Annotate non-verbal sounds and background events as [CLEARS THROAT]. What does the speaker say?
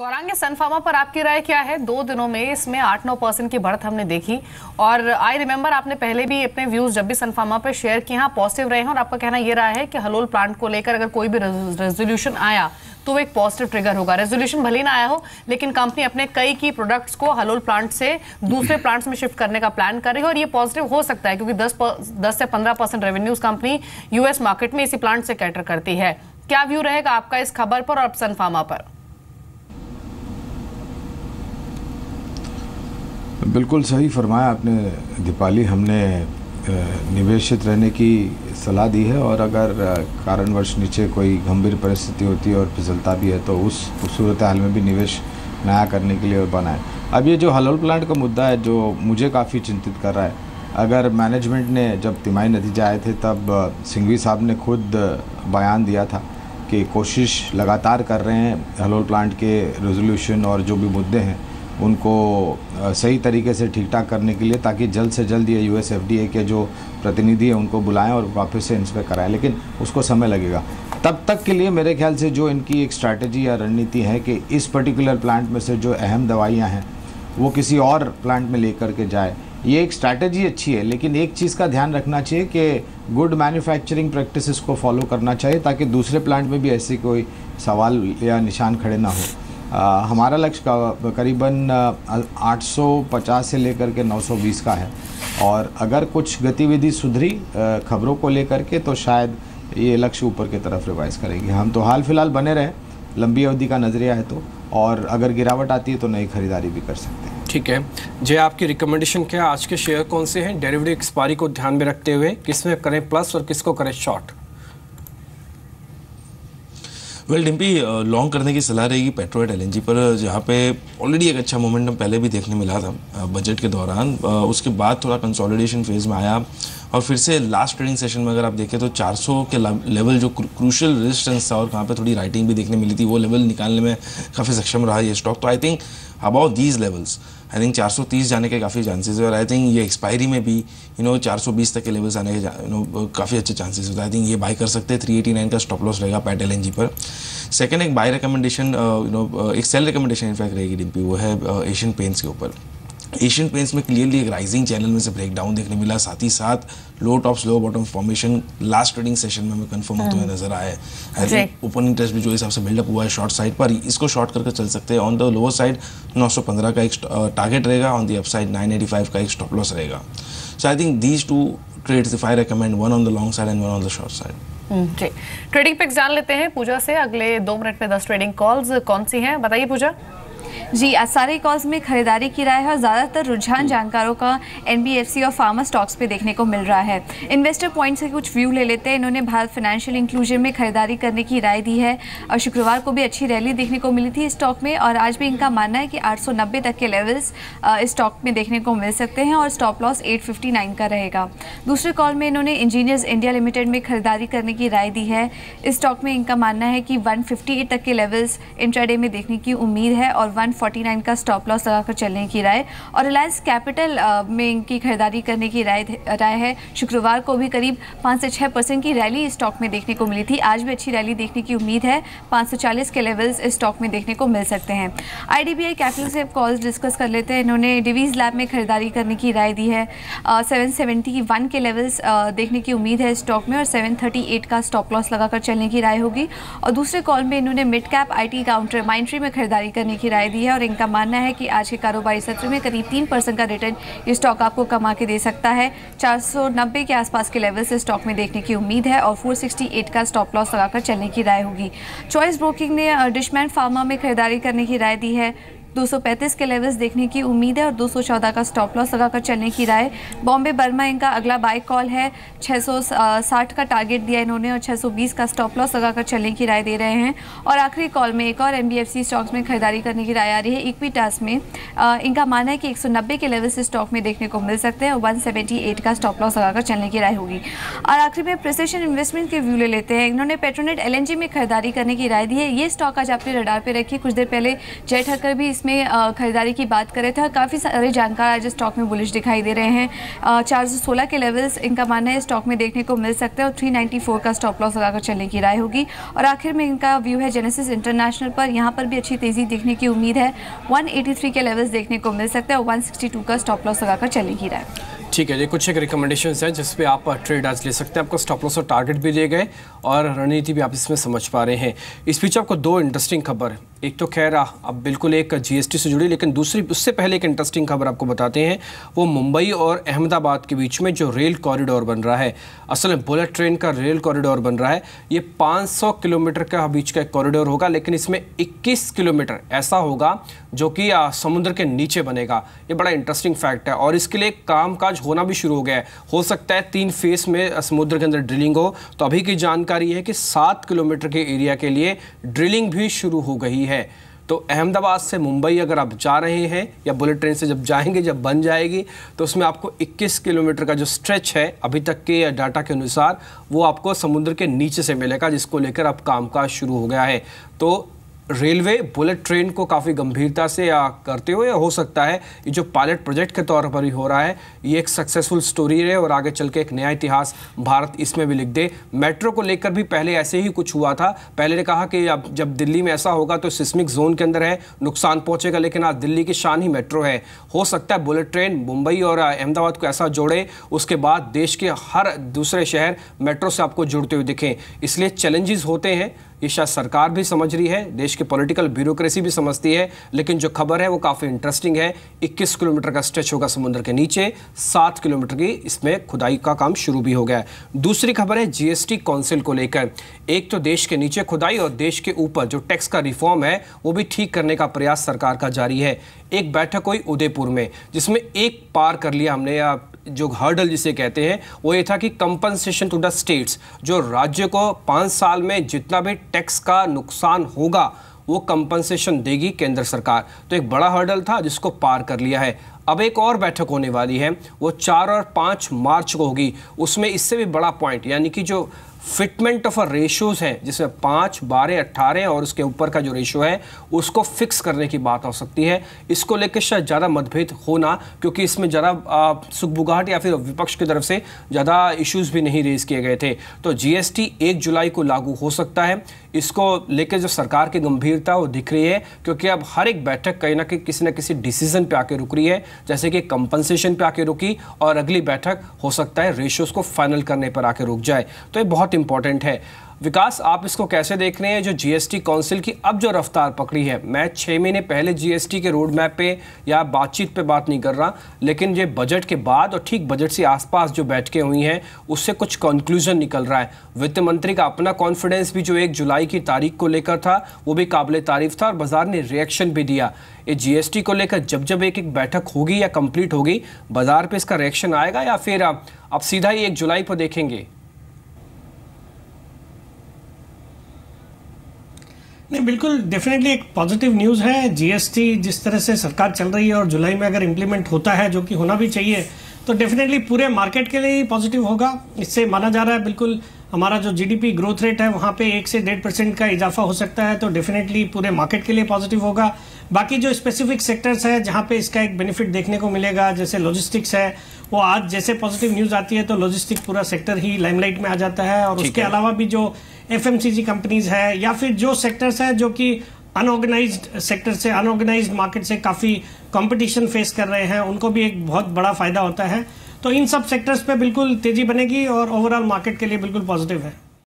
गौरांगे सनफार्मा पर आपकी राय क्या है? दो दिनों में इसमें आठ नौ परसेंट की बढ़त हमने देखी। और आई रिमेम्बर आपने पहले भी अपने व्यूज़ जब भी सनफार्मा पर शेयर किए हाँ पॉजिटिव रहे हैं। और आपका कहना यह रहा है कि हलोल प्लांट को लेकर अगर कोई भी रेजोल्यूशन आया तो वो एक पॉजिटिव ट्रिगर होगा। रेजोल्यूशन भले ना आया हो लेकिन कंपनी अपने कई की प्रोडक्ट्स को हलोल प्लांट से दूसरे [CLEARS THROAT] प्लांट्स में शिफ्ट करने का प्लान कर रही है। और ये पॉजिटिव हो सकता है क्योंकि 10 10 से 15 percent revenues company US market में इसी प्लांट से कैटर करती है। क्या व्यू रहेगा आपका इस खबर पर और सनफार्मा पर? बिल्कुल सही फरमाया आपने, दीपाली। हमने निवेशित रहने की सलाह दी है और अगर कारणवश नीचे कोई गंभीर परिस्थिति होती है और फिसलता भी है तो उस सूरत हाल में भी निवेश नया करने के लिए बना है। अब ये जो हलोल प्लांट का मुद्दा है, जो मुझे काफ़ी चिंतित कर रहा है। अगर मैनेजमेंट ने जब तिमाही नतीजे आए थे, तब सिंघवी साहब ने खुद बयान दिया था कि कोशिश लगातार कर रहे हैं हलोल प्लांट के रेजोल्यूशन और जो भी मुद्दे हैं उनको सही तरीके से ठीक ठाक करने के लिए ताकि जल्द से जल्द ये यू एस के जो प्रतिनिधि हैं उनको बुलाएँ और वापस से इंस्पेक्ट कराएँ, लेकिन उसको समय लगेगा। तब तक के लिए मेरे ख्याल से जो इनकी एक स्ट्रैटेजी या रणनीति है कि इस पर्टिकुलर प्लांट में से जो अहम दवाइयाँ हैं, वो किसी और प्लांट में लेकर के जाए। ये एक स्ट्रैटेजी अच्छी है, लेकिन एक चीज़ का ध्यान रखना चाहिए कि गुड मैन्युफैक्चरिंग प्रैक्टिसेस को फॉलो करना चाहिए ताकि दूसरे प्लांट में भी ऐसी कोई सवाल या निशान खड़े ना हो। हमारा लक्ष्य करीबन 850 से लेकर के 920 का है। और अगर कुछ गतिविधि सुधरी खबरों को लेकर के तो शायद ये लक्ष्य ऊपर की तरफ़ रिवाइज करेंगे। हम तो हाल फ़िलहाल बने रहे, लंबी अवधि का नज़रिया है तो और अगर गिरावट आती है तो नई खरीदारी भी कर सकते हैं। ठीक है। जय, आपकी रिकमेंडेशन क्या? है आज के शेयर कौन से हैं? डेरिवेटिव एक्सपायरी को ध्यान में रखते हुए किसमें करें प्लस और किसको करें शॉर्ट वेल डिम्पी लॉन्ग करने की सलाह रहेगी पेट्रोल एल पर जहाँ पे ऑलरेडी एक अच्छा मोमेंटम पहले भी देखने मिला था बजट के दौरान। उसके बाद थोड़ा कंसोलिडेशन फ़ेज़ में आया। और फिर से लास्ट ट्रेडिंग सेशन में अगर आप देखें तो 400 के लेवल जो क्रूशल रेजिस्टेंस था और कहाँ पे थोड़ी राइटिंग भी देखने मिली थी, वो लेवल निकालने में काफ़ी सक्षम रहा ये स्टॉक तो I think about these levels I think 430 जाने के काफ़ी चांसेस है और आई थिंक ये एक्सपायरी में भी यू नो 420 तक के लेवल्स आने के यू नो काफ़ी अच्छे चांसेस होते हैं। आई थिंक ये बाय कर सकते हैं। 389 का स्टॉप लॉस रहेगा पैट एल पर। सेकेंड एक बाय रिकमेंडेशन यू नो एक सेल रिकमेंडेशन इनफैक्ट रहेगी डिम्पी वो है एशियन पेंट्स के ऊपर। एशियन पेंट्स में क्लियरली एक राइजिंग चैनल में से ब्रेक डाउन देखने मिला। साथ ही साथ low top slow bottom formation last trading session में हमें कंफर्म होते हुए हाँ। नज़र आई ओपन इंटरेस्ट भी जो हिसाब से बिल्डअप हुआ है शॉर्ट साइड पर इसको शॉर्ट करके चल सकते हैं। ऑन द लोअर साइड 915 का एक टारगेट रहेगा। ऑन द अप साइड 985 का एक स्टॉप लॉस रहेगा। So I think these two trades if I recommend one on the long side and one on the short side ji. Trading picks जान लेते हैं पूजा से। अगले दो मिनट में दस ट्रेडिंग कॉल्स कौन सी हैं? बताइए पूजा। जी आज सारे कॉल्स में खरीदारी की राय है और ज़्यादातर रुझान जानकारों का एनबीएफसी और फार्मा स्टॉक्स पे देखने को मिल रहा है। इन्वेस्टर पॉइंट से कुछ व्यू ले लेते हैं। इन्होंने भारत फाइनेंशियल इंक्लूजन में खरीदारी करने की राय दी है और शुक्रवार को भी अच्छी रैली देखने को मिली थी स्टॉक में और आज भी इनका मानना है कि आठ सौ नब्बे तक के लेवल्स स्टॉक में देखने को मिल सकते हैं और स्टॉप लॉस एट का रहेगा। दूसरे कॉल में इन्होंने इंजीनियर्स इंडिया लिमिटेड में खरीदारी करने की राय दी है। इस स्टॉक में इनका मानना है कि वन तक के लेवल्स इंट्राडे में देखने की उम्मीद है और 149 का स्टॉप लॉस लगाकर चलने की राय और रिलायंस कैपिटल में इनकी खरीदारी करने की राय राय है। शुक्रवार को भी करीब पाँच से छः परसेंट की रैली स्टॉक में देखने को मिली थी। आज भी अच्छी रैली देखने की उम्मीद है। पाँच के लेवल्स स्टॉक में देखने को मिल सकते हैं। आईडीबीआई कैपिटल से कॉल्स डिस्कस कर लेते हैं। इन्होंने डिवीज़ लैब में खरीदारी करने की राय दी है। सेवन सेवेंटी वन के लेवल्स देखने की उम्मीद है स्टॉक में और सेवन थर्टी एट का स्टॉप लॉस लगाकर चलने की राय होगी। और दूसरे कॉल में इन्होंने मिड कैप आई काउंटर माइंट्री में खरीदारी करने की राय दी है और इनका मानना है कि आज के कारोबारी सत्र में करीब तीन परसेंट का रिटर्न ये स्टॉक आपको कमा के दे सकता है। 490 के आसपास के लेवल से स्टॉक में देखने की उम्मीद है और 468 का स्टॉप लॉस लगाकर चलने की राय होगी। चॉइस ब्रोकिंग ने डिशमैन फार्मा में खरीदारी करने की राय दी है। 235 के लेवल्स देखने की उम्मीद है और 214 का स्टॉप लॉस लगाकर चलने की राय। बॉम्बे बर्मा इनका अगला बाइक कॉल है। 660 का टारगेट दिया इन्होंने और 620 का स्टॉप लॉस लगाकर चलने की राय दे रहे हैं। और आखिरी कॉल में एक और एमबीएफसी स्टॉक्स में खरीदारी करने की राय आ रही है। इक्विटास में इनका मानना है कि एक सौ नब्बे के लेवल से स्टॉक में देखने को मिल सकते हैं और वन का स्टॉप लॉस लगाकर चलने की राय होगी। और आखिरी में प्रेसेशन इन्वेस्टमेंट के व्यू ले लेते हैं। इन्होंने पेट्रोनेट एलएनजी में खरीदारी करने की राय दी है। ये स्टॉक आज अपने रडार पर रखी। कुछ देर पहले जय ठक्कर भी इसमें खरीदारी की बात करें तो काफ़ी सारे जानकार आज स्टॉक में बुलिश दिखाई दे रहे हैं। चार सौ सोलह के लेवल्स इनका मानना है स्टॉक में देखने को मिल सकता है और थ्री का स्टॉप लॉस लगाकर चलने की राय होगी। और आखिर में इनका व्यू है जेनेसिस इंटरनेशनल पर। यहाँ पर भी अच्छी तेज़ी देखने की उम्मीद है। वन के लेवल्स देखने को मिल सकता है और वन का स्टॉप लॉस लगाकर चलने की राय। ठीक है ये कुछ एक रिकमेंडेशन है जिसपे आप ट्रेड आज ले सकते हैं। आपको स्टॉप लॉस और टारगेट भी दिए गए और रणनीति भी आप इसमें समझ पा रहे हैं। इस बीच आपको दो इंटरेस्टिंग खबर एक तो खैर अब बिल्कुल एक जीएसटी से जुड़ी, लेकिन दूसरी, उससे पहले एक इंटरेस्टिंग खबर आपको बताते हैं। वो मुंबई और अहमदाबाद के बीच में जो रेल कॉरिडोर बन रहा है, असल में बुलेट ट्रेन का रेल कॉरिडोर बन रहा है, ये 500 किलोमीटर का बीच का एक कॉरिडोर होगा, लेकिन इसमें 21 किलोमीटर ऐसा होगा जो कि समुद्र के नीचे बनेगा। ये बड़ा इंटरेस्टिंग फैक्ट है, और इसके लिए काम काज होना भी शुरू हो गया है। हो सकता है तीन फेस में समुद्र के अंदर ड्रिलिंग हो तो अभी की जानकारी है कि सात किलोमीटर के एरिया के लिए ड्रिलिंग भी शुरू हो गई है। तो अहमदाबाद से मुंबई अगर आप जा रहे हैं या बुलेट ट्रेन से जब जाएँगे, जब बन जाएगी तो उसमें आपको 21 किलोमीटर का जो स्ट्रेच है, अभी तक के डाटा के अनुसार, वो आपको समुद्र के नीचे से मिलेगा, जिसको लेकर अब कामकाज शुरू हो गया है। तो रेलवे बुलेट ट्रेन को काफ़ी गंभीरता से, या करते हुए हो सकता है, ये जो पायलट प्रोजेक्ट के तौर पर ही हो रहा है, ये एक सक्सेसफुल स्टोरी है और आगे चल के एक नया इतिहास भारत इसमें भी लिख दे। मेट्रो को लेकर भी पहले ऐसे ही कुछ हुआ था। पहले ने कहा कि अब जब दिल्ली में ऐसा होगा तो सिस्मिक जोन के अंदर है, नुकसान पहुंचेगा, लेकिन आज दिल्ली की शान ही मेट्रो है। हो सकता है बुलेट ट्रेन मुंबई और अहमदाबाद को ऐसा जोड़े, उसके बाद देश के हर दूसरे शहर मेट्रो से आपको जुड़ते हुए दिखें। इसलिए चैलेंजेस होते हैं ये शायद सरकार भी समझ रही है, देश की पॉलिटिकल ब्यूरोक्रेसी भी समझती है, लेकिन जो खबर है वो काफ़ी इंटरेस्टिंग है। 21 किलोमीटर का स्ट्रेच होगा समुद्र के नीचे, सात किलोमीटर की इसमें खुदाई का काम शुरू भी हो गया है। दूसरी खबर है जीएसटी काउंसिल को लेकर। एक तो देश के नीचे खुदाई और देश के ऊपर जो टैक्स का रिफॉर्म है, वो भी ठीक करने का प्रयास सरकार का जारी है। एक बैठक हुई उदयपुर में, जिसमें एक पार कर लिया हमने, या जो हर्डल जिसे कहते हैं, वो ये था कि कंपनसेशन टू द स्टेट्स जो राज्य को पाँच साल में जितना भी टैक्स का नुकसान होगा, वो कंपनसेशन देगी केंद्र सरकार। तो एक बड़ा हर्डल था जिसको पार कर लिया है। अब एक और बैठक होने वाली है, वो चार और पाँच मार्च को होगी। उसमें इससे भी बड़ा पॉइंट यानी कि जो फिटमेंट ऑफ़ अ रेशोज है, जिसमें पाँच, बारह अट्ठारह और उसके ऊपर का जो रेशो है, उसको फिक्स करने की बात हो सकती है। इसको लेकर शायद ज़्यादा मतभेद होना क्योंकि इसमें ज़्यादा सुखबुगाहट या फिर विपक्ष की तरफ़ से ज़्यादा इश्यूज़ भी नहीं रेज किए गए थे। तो जीएसटी एक जुलाई को लागू हो सकता है। इसको लेकर जो सरकार की गंभीरता वो दिख रही है, क्योंकि अब हर एक बैठक कहीं ना कहीं किसी न किसी डिसीज़न पे आके रुक रही है, जैसे कि कंपनसेशन पे आके रुकी और अगली बैठक हो सकता है रेशियोज को फाइनल करने पर आके रुक जाए। तो ये बहुत इंपॉर्टेंट है। विकास, आप इसको कैसे देख रहे हैं? जो जीएसटी काउंसिल की अब जो रफ्तार पकड़ी है। मैं छः महीने पहले जीएसटी के रोड मैप पे या बातचीत पे बात नहीं कर रहा, लेकिन ये बजट के बाद और ठीक बजट से आसपास जो बैठकें हुई हैं, उससे कुछ कंक्लूजन निकल रहा है। वित्त मंत्री का अपना कॉन्फिडेंस भी जो एक जुलाई की तारीख को लेकर था, वो भी काबिल तारीफ़ था और बाज़ार ने रिएक्शन भी दिया। ये जीएसटी को लेकर जब जब एक एक बैठक होगी या कंप्लीट होगी, बाज़ार पे इसका रिएक्शन आएगा या फिर आप सीधा ही एक जुलाई पर देखेंगे? नहीं, बिल्कुल डेफिनेटली एक पॉजिटिव न्यूज़ है। जीएसटी जिस तरह से सरकार चल रही है और जुलाई में अगर इम्प्लीमेंट होता है, जो कि होना भी चाहिए तो डेफिनेटली पूरे मार्केट के लिए ही पॉजिटिव होगा। इससे माना जा रहा है, बिल्कुल हमारा जो जीडीपी ग्रोथ रेट है वहाँ पे एक से डेढ़ परसेंट का इजाफा हो सकता है तो डेफिनेटली पूरे मार्केट के लिए पॉजिटिव होगा। बाकी जो स्पेसिफिक सेक्टर्स है जहाँ पे इसका एक बेनिफिट देखने को मिलेगा जैसे लॉजिस्टिक्स है वो आज जैसे पॉजिटिव न्यूज़ आती है तो लॉजिस्टिक पूरा सेक्टर ही लाइमलाइट में आ जाता है। और उसके है। अलावा भी जो एफएमसीजी कंपनीज़ है या फिर जो सेक्टर्स है जो कि अनऑर्गेनाइज सेक्टर से अनऑर्गेनाइज मार्केट से काफ़ी कंपटीशन फेस कर रहे हैं उनको भी एक बहुत बड़ा फ़ायदा होता है। तो इन सब सेक्टर्स पे बिल्कुल तेज़ी बनेगी और ओवरऑल मार्केट के लिए बिल्कुल पॉजिटिव है।